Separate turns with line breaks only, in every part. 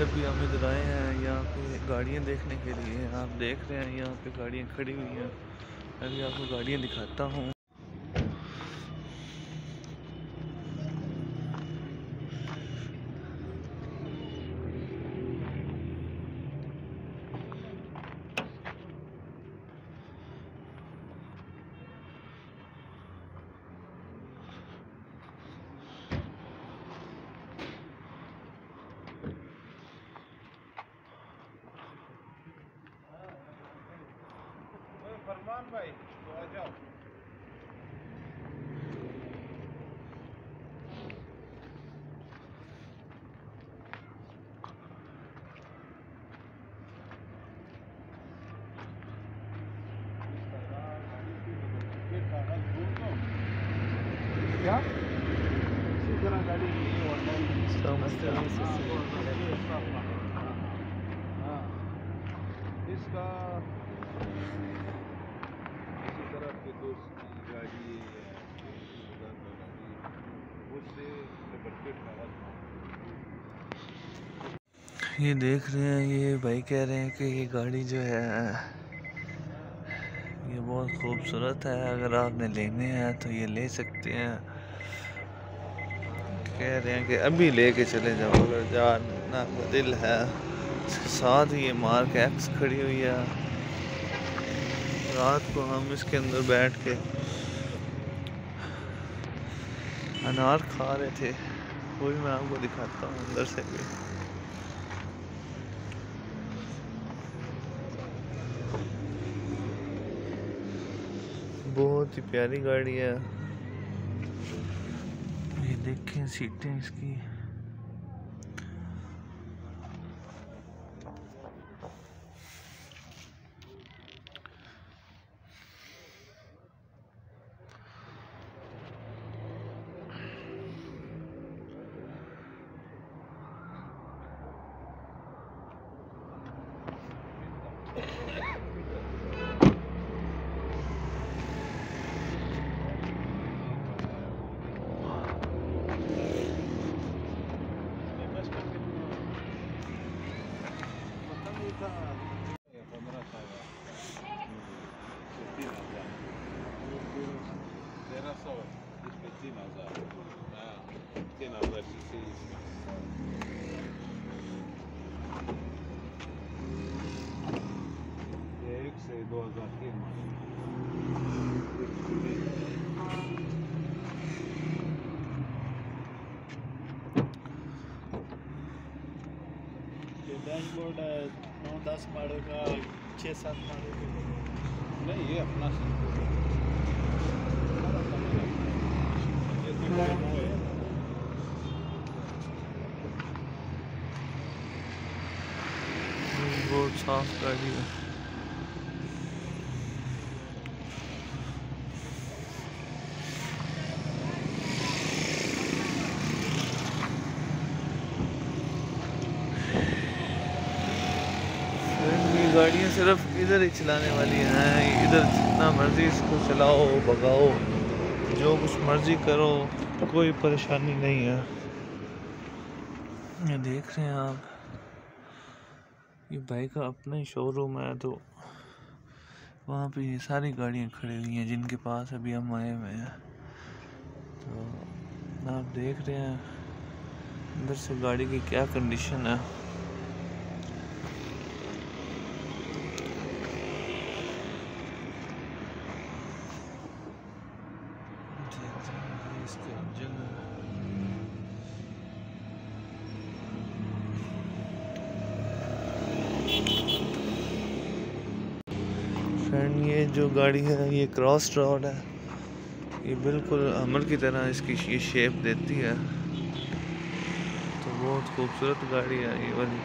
अभी हम इधर आए हैं, यहाँ पे गाड़ियाँ देखने के लिए। आप देख रहे हैं, यहाँ पे गाड़ियाँ खड़ी हुई हैं। अभी आपको गाड़ियाँ दिखाता हूँ।
फरमान भाई तो आ जाओ क्या इसी तरह गाड़ी हाँ इसका इसी तरह के दोस्त की गाड़ी उससे
ये देख रहे हैं, ये भाई कह रहे हैं कि ये गाड़ी जो है, ये बहुत खूबसूरत है। अगर आपने लेने हैं तो ये ले सकते हैं। कह रहे हैं कि अभी लेके चले जाओ, अगर जाना का दिल है। साथ ही ये मार्क एक्स खड़ी हुई है। रात को हम इसके अंदर बैठ के अनार खा रहे थे। वो भी मैं आपको दिखाता हूँ अंदर से भी। बहुत ही प्यारी गाड़ी है। ये देखें सीटें इसकी
तेरह सौ इसमें तीन हज़ार हाँ तीन हज़ार सीसी ये एक से दो हज़ार तीन
ये डैशबोर्ड है नौ दस मॉडल का छः सात मॉडल का।
नहीं ये अपना तो है।
बहुत साफ़ गाड़ी है। गाड़ियाँ सिर्फ़ इधर ही चलाने वाली हैं, इधर जितना मर्ज़ी इसको चलाओ, भगाओ, जो कुछ मर्ज़ी करो, कोई परेशानी नहीं है। ये देख रहे हैं आप, ये भाई का अपना ही शोरूम है तो वहाँ पे ये सारी गाड़ियाँ खड़ी हुई हैं, जिनके पास अभी हम आए हुए हैं। तो आप देख रहे हैं, अंदर से गाड़ी की क्या कंडीशन है देख रहे हैं ये इसका इंजन है फ्रेंड ये जो गाड़ी है ये क्रॉस रोड है। ये बिल्कुल हमर की तरह इसकी ये शेप देती है। तो बहुत खूबसूरत गाड़ी है ये वाली।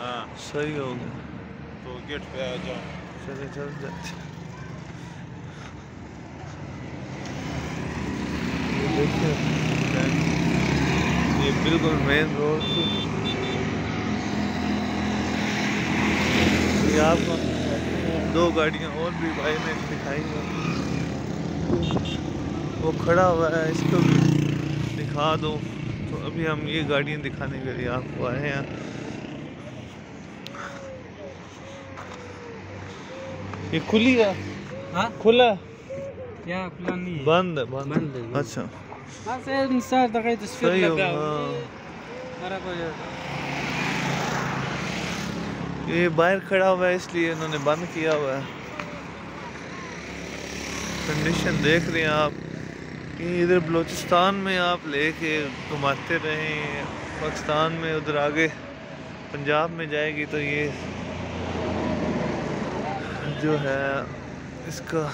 हाँ
सही हो गया।
तो गेट पे आ जाओ।
चले चल जाते देखिए। ये बिल्कुल मेन रोड ये आपको दो गाड़ियाँ और भी भाई ने दिखाई हैं। वो खड़ा हुआ है इसको भी दिखा दो। तो अभी हम ये गाड़ियाँ दिखाने के लिए आपको आए हैं। ये खुली है?
हाँ?
खुला?
या खुला नहीं है?
बंद है बंद।
बंद है,
अच्छा।
बस दगाई तस्वीर
सही हो
लगा
हाँ
फ़र्क हो जाएगा
ये बाहर खड़ा हुआ है, इसलिए इन्होंने बंद किया हुआ है। कंडीशन देख रहे हैं आप। ये इधर बलूचिस्तान में आप लेके घुमाते रहें, पाकिस्तान में उधर आगे पंजाब में जाएगी तो ये जो है, इसका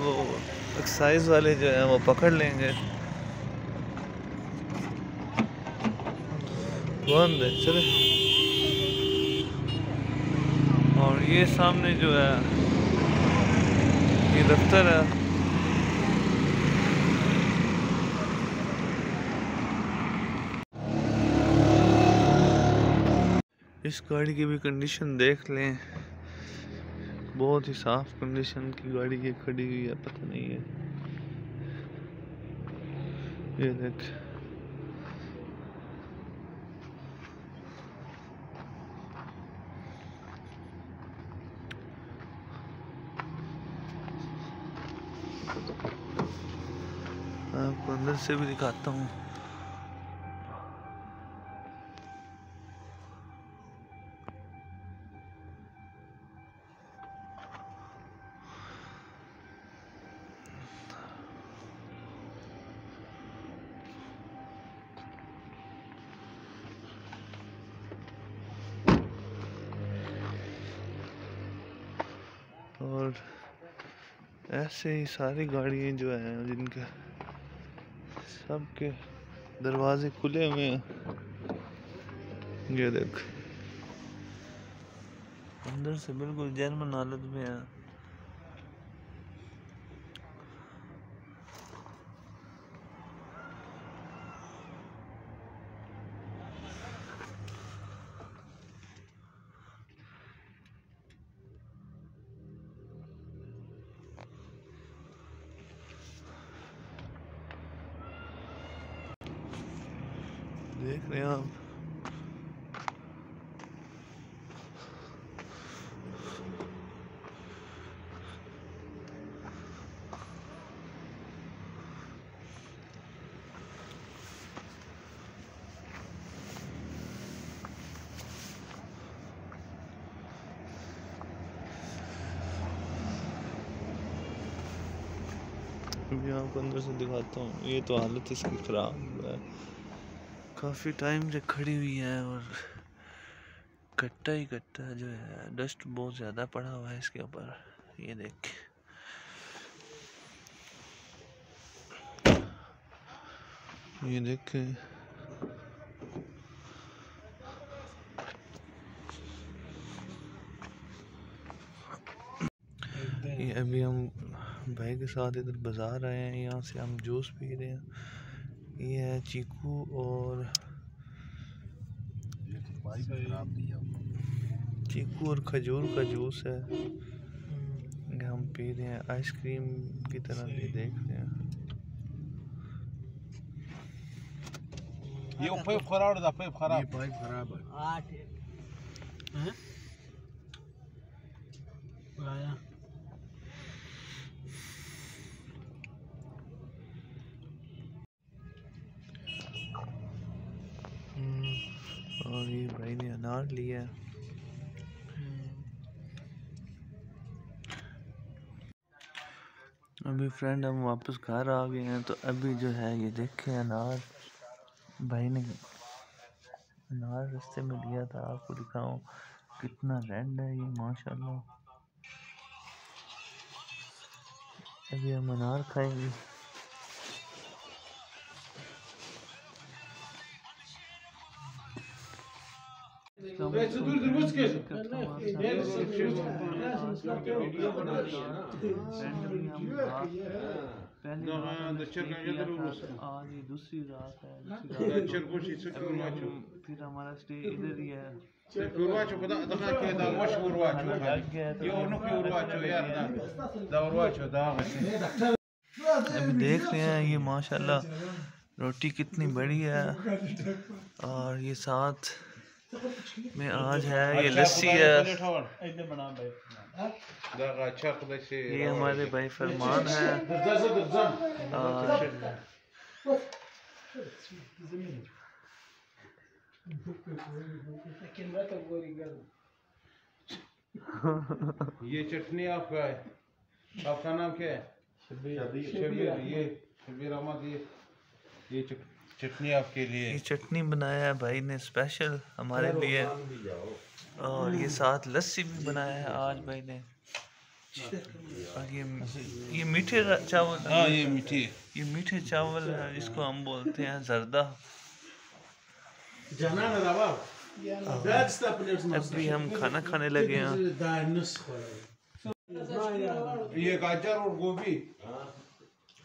वो एक्साइज वाले जो है, वो पकड़ लेंगे। बंद है, चले। और ये सामने जो है, ये दफ्तर है। इस गाड़ी की भी कंडीशन देख लें। बहुत ही साफ़ कंडीशन की गाड़ी ये खड़ी हुई है, पता नहीं है। ये देख। आपको अंदर से भी दिखाता हूँ। ऐसे ही सारी गाड़ियाँ जो हैं, जिनके सबके दरवाजे खुले हुए हैं। ये देख। अंदर से बिल्कुल जर्मन हालत में है। देख रहे हैं आप अभी आपको अंदर से दिखाता हूँ ये तो हालत इसकी ख़राब है। काफ़ी टाइम से खड़ी हुई है और कट्टा ही कट्टा जो है डस्ट बहुत ज़्यादा पड़ा हुआ है इसके ऊपर। ये देख। ये देख। ये अभी हम भाई के साथ इधर बाज़ार आए हैं, यहाँ से हम जूस पी रहे हैं। ये है चीकू और चीकू और खजूर का जूस है। ये हम पी रहे हैं आइसक्रीम की तरह भी देख रहे हैं।
ये पाइप खराब था पाइप खराब।
पाइप खराब है। आठ। हैं?
और ये भाई ने अनार लिया है। अभी फ्रेंड हम वापस घर आ गए हैं तो अभी जो है ये देखे अनार। भाई ने अनार रास्ते में लिया था, आपको दिखाऊँ कितना रेड है ये, माशाल्लाह। अभी हम अनार खाएँगे। आज ये दूसरी रात है फिर हमारा स्टे इधर ही है
da da
है तो
da. Da da.
अभी देख रहे हैं ये माशाल्लाह रोटी कितनी बड़ी है और ये साथ मैं आज है ये लस्सी है।
अच्छा,
ये हमारे भाई फरमान है।
ये चटनी आपका है। आपका नाम क्या है? शबीर शबीर ये शबीर अहमद ये ये चटनी। चटनी आपके लिए।
ये चटनी बनाया है भाई ने स्पेशल हमारे लिए। और ये साथ लस्सी भी बनाया है आज भाई ने। और ये ये मीठे चावल
हाँ ये मीठे
ये मीठे चावल है इसको हम बोलते हैं जरदा।
हाँ।
अभी हम खाना खाने लगे हैं।
ये गाजर और गोभी।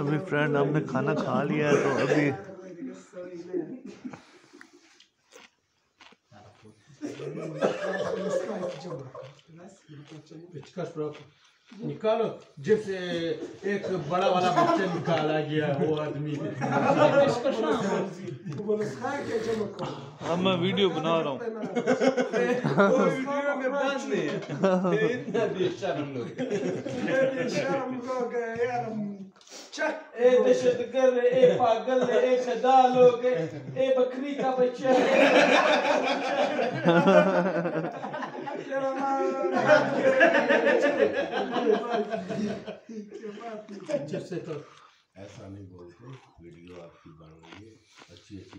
अभी फ्रेंड हमने खाना खा लिया है तो अभी।
निकालो। जेब से एक बड़ा वाला बच्चा निकाला गया वो आदमी
अब मैं वीडियो बना रहा हूँ।
ए दहशतगर्द ए पागल ए खदा लोग ए बकरी का बच्चा जब तो
ऐसा नहीं बोलते वीडियो आपकी बन रही है अच्छी अच्छी